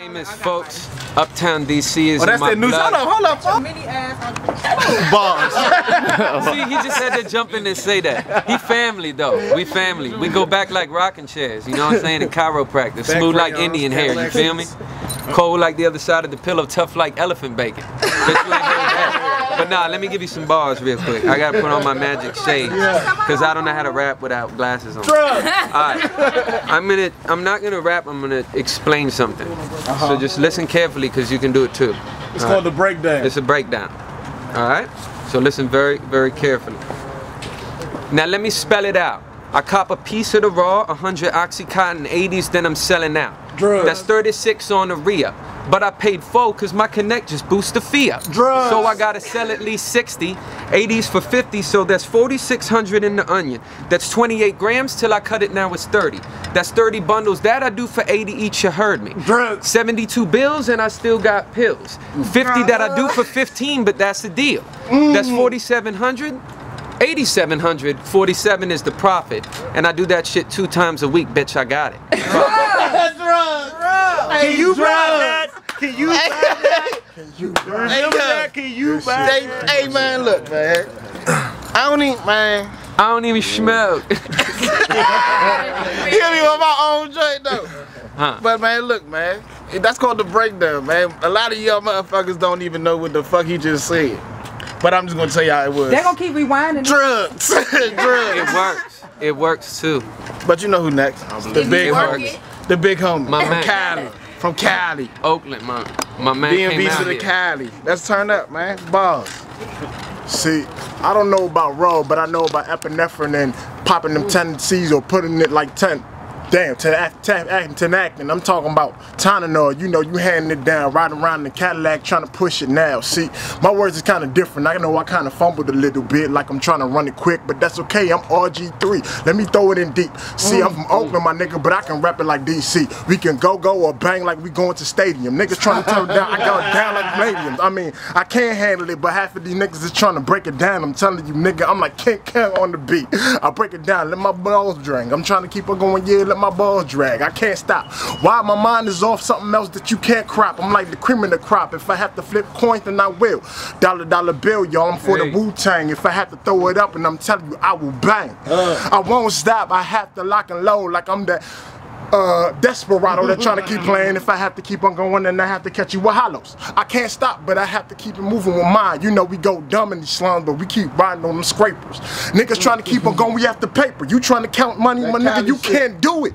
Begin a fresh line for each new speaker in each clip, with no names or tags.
Famous folks, Uptown DC is
Oh,
in my
news.
blood.
Hold up, hold up. Bars.
See, he just had to jump in and say that. He family though. We family. We go back like rocking chairs. You know what I'm saying? In chiropractor, smooth like Indian hair. You feel me? Cold like the other side of the pillow, tough like elephant bacon. But nah, let me give you some bars real quick. I gotta put on my magic shades because I don't know how to rap without glasses on. All right, I'm gonna. I'm not gonna rap. I'm gonna explain something. So uh-huh. just listen carefully because you can do it too.
It's called the breakdown.
It's a breakdown. All right? So listen very, very carefully. Now let me spell it out. I cop a piece of the raw, 100 Oxycontin 80s, then I'm selling out.
Drugs.
That's 36 on the RIA. But I paid full because my connect just boost the fiat.
Drugs.
So I gotta sell at least 60, 80s for 50, so that's 4,600 in the onion. That's 28 grams till I cut it now it's 30. That's 30 bundles. That I do for 80 each, you heard me.
Drugs.
72 bills and I still got pills. 50 that I do for 15, but that's the deal. Mm. That's 4,700. 8,700, 47 is the profit, and I do that shit two times a week. Bitch, I got it.
Drugs. Hey, you buy that? Can you buy that? Can you buy that? Can you buy
Hey,
that?
hey man, look, man. I don't eat, man.
I don't even smoke.
He don't even want my own joint though.
Huh.
But man, look, man. That's called the breakdown, man. A lot of y'all motherfuckers don't even know what the fuck he just said. But I'm just gonna tell you how it was.
They're gonna keep rewinding.
Drugs. Drugs.
It works. It works too.
But you know who next? The big
It
homie. The big homie.
My
from
man.
Cali. From Cali.
Oakland, my my man came
DMV
out
to the
here.
Cali. Let's turn up, man. Balls.
See, I don't know about raw, but I know about epinephrine and popping them 10 C's or putting it like 10. Damn, to act, to to acting. I'm talking about Tylenol. You know, you handing it down, riding around in the Cadillac, trying to push it now. See, my words is kind of different. I know I kind of fumbled a little bit, like I'm trying to run it quick, but that's okay. I'm RG3. Let me throw it in deep. See, I'm from mm-hmm. Oakland, my nigga, but I can rap it like DC. We can go go or bang like we going to stadium. Niggas trying to it down. I go down like stadiums. I mean, I can't handle it, but half of these niggas is trying to break it down. I'm telling you, nigga, I'm like King Kong on the beat. I break it down, let my balls drag. I'm trying to keep on going, yeah, let my balls drag. I can't stop. Why my mind is off something else that you can't crop. I'm like the cream in the crop. If I have to flip coins, then I will. Dollar dollar bill, y'all. I'm for
Hey.
the Wu Tang. If I have to throw it up, and I'm telling you, I will bang. Uh. I won't stop. I have to lock and load like I'm that uh, desperado that trying to keep playing. If I have to keep on going, then I have to catch you with hollows. I can't stop, but I have to keep it moving with mine. You know, we go dumb in these slums, but we keep riding on them scrapers. Niggas trying to keep on going, we have to paper. You trying to count money, my nigga, you can't do it.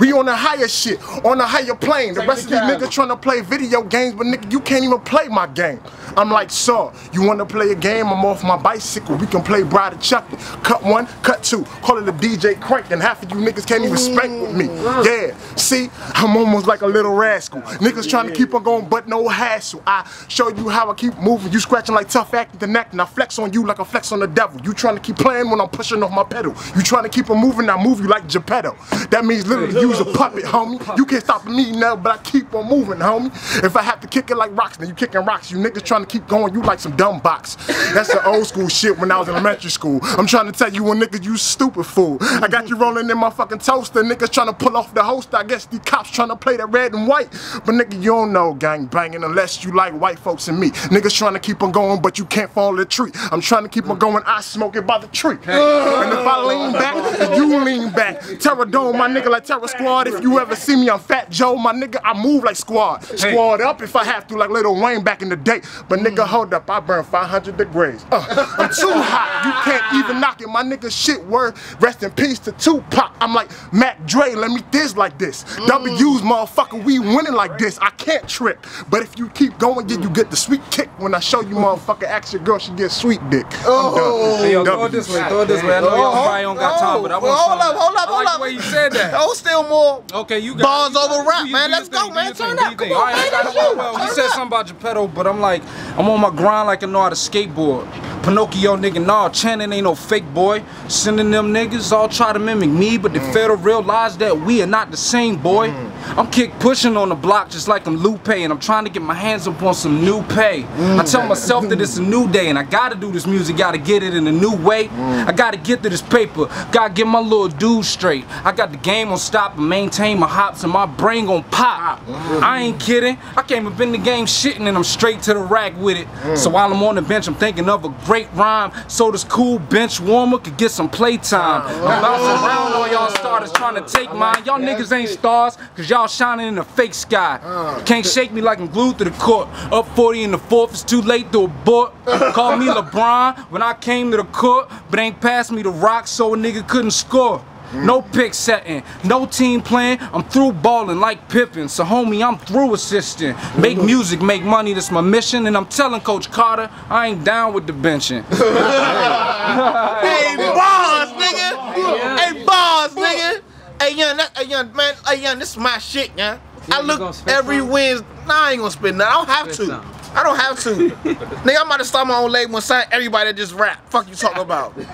We on a higher shit, on a higher plane. The rest of these niggas trying to play video games, but nigga, you can't even play my game. I'm like, sir, you wanna play a game? I'm off my bicycle. We can play Bride of Chucky. Cut one, cut two. Call it a DJ crank, and half of you niggas can't even spank with me. Yeah, see, I'm almost like a little rascal. Niggas trying to keep on going, but no hassle. I show you how I keep moving. You scratching like tough acting to neck, and I flex on you like I flex on the devil. You trying to keep playing when I'm pushing off my pedal. You trying to keep on moving, I move you like Geppetto. That means literally use a puppet, homie. You can't stop me now, but I keep on moving, homie. If I have to kick it like rocks, then you kicking rocks. You niggas trying to keep going, you like some dumb box. That's the old school shit when I was in elementary school. I'm trying to tell you when nigga, you stupid fool. I got you rolling in my fucking toaster. Niggas trying to pull off the host. I guess the cops trying to play the red and white. But nigga, you don't know gang banging unless you like white folks and me. Niggas trying to keep on going, but you can't follow the tree. I'm trying to keep on going, I smoke it by the tree. And if I lean back, you lean back. Terror Dome, my nigga, like Terror Squad. If you ever see me, I'm Fat Joe, my nigga. I move like Squad. Squad up if I have to, like Lil Wayne back in the day. But nigga, hold up, I burn 500 degrees. Uh, I'm too hot, you can't even knock it. My nigga shit word, rest in peace to Tupac. I'm like Mac Dre, let me diss like this. W's, motherfucker, we winning like this. I can't trip. But if you keep going, yeah, you get the sweet kick. When I show you, motherfucker, ask your girl, she get sweet dick. I'm.
Hey, yo, throw it this way, throw it this way. I know y'all probably don't got time, but I want
hold up, hold up, hold up.
the way you said that.
Oh, still more.
Okay, you got
Bars
you got-
over rap, man. Let's go, man. Turn
thing,
up.
do your thing.
Come on,
All right, I
man.
got it.
Let's
Well,
go.
he said something about Geppetto, but I'm like, I'm on my grind like I know how to skateboard. Pinocchio nigga, nah, Channing ain't no fake boy. Sending them niggas all try to mimic me, but they mm. fail to realize that we are not the same boy. Mm. I'm kick pushing on the block just like I'm Lupe, and I'm trying to get my hands up on some new pay. I tell myself that it's a new day, and I gotta do this music, gotta get it in a new way. I gotta get to this paper, gotta get my little dude straight. I got the game on stop and maintain my hops, and my brain gon' pop. I ain't kidding. I came up in the game shitting, and I'm straight to the rack with it. So while I'm on the bench, I'm thinking of a great rhyme, so this cool bench warmer could get some playtime. I'm bouncing around all y'all starters trying to take mine. Y'all niggas ain't stars, cause y'all shining in a fake sky. Ah. Can't shake me like I'm glued to the court. Up 40 in the fourth, it's too late to abort. Call me LeBron when I came to the court, but ain't passed me the rock so a nigga couldn't score. Mm. No pick setting, no team playing. I'm through balling like Pippen. So homie, I'm through assisting. Make mm. music, make money. That's my mission. And I'm telling Coach Carter, I ain't down with the benching.
Hey, bars, nigga. Hey, bars, nigga. Hey, young, that, hey, young man. Hey, young, this is my shit, yeah.
Yeah,
I look every? Wednesday. Nah, I ain't gonna spit nothing. I don't have
Spit
to. I don't have to. nigga, I'm about to start my own label and sign everybody that just rap. Fuck you talking about.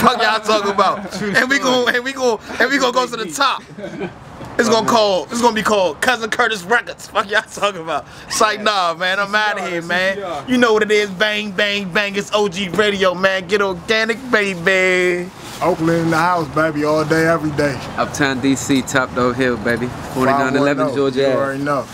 Fuck y'all talking about. And we go and we go and we gonna go to the top. It's gonna call. It's gonna be called Cousin Curtis Records. Fuck y'all talking about. It's like nah, man. I'm out of here, man. You know what it is. Bang, bang, bang. It's OG Radio, man. Get organic, baby.
Oakland in the house, baby, all day, every day.
Uptown DC, Top Dog Hill, baby. 4911
510,
Georgia
You already know.